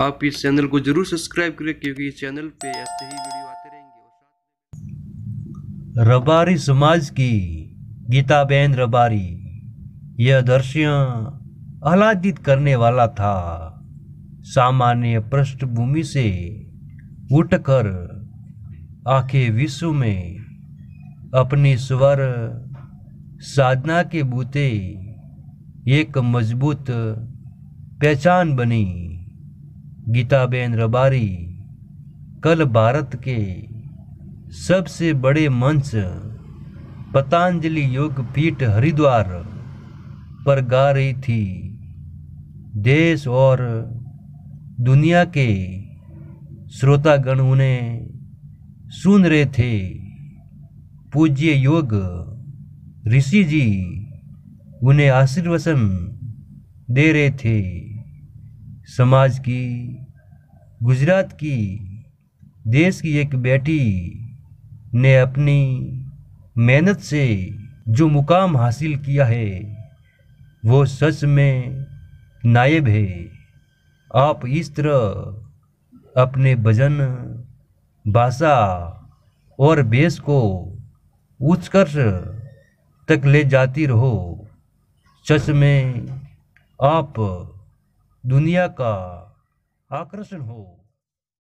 आप इस चैनल को ज़रूर सब्सक्राइब करें, क्योंकि इस चैनल पे ऐसे ही वीडियो आते रहेंगे। रबारी समाज की गीता गीताबेन रबारी, यह दृश्य आह्लादित करने वाला था। सामान्य पृष्ठभूमि से उठकर आखे विश्व में अपनी स्वर साधना के बूते एक मज़बूत पहचान बनी। गीताबेन रबारी, कल भारत के सबसे बड़े मंच, पतंजलि योग पीठ हरिद्वार पर गा रही थी। देश और दुनिया के श्रोतागण उन्हें सुन रहे थे। पूज्य योग ऋषि जी उन्हें आशीर्वचन दे रहे थे। समाज की, गुजरात की, देश की एक बेटी ने अपनी मेहनत से जो मुकाम हासिल किया है, वो सच में नायब है। आप इस तरह अपने भजन, भाषा और बेस को उत्कर्ष तक ले जाती रहो। सच में आप दुनिया का आकर्षण हो।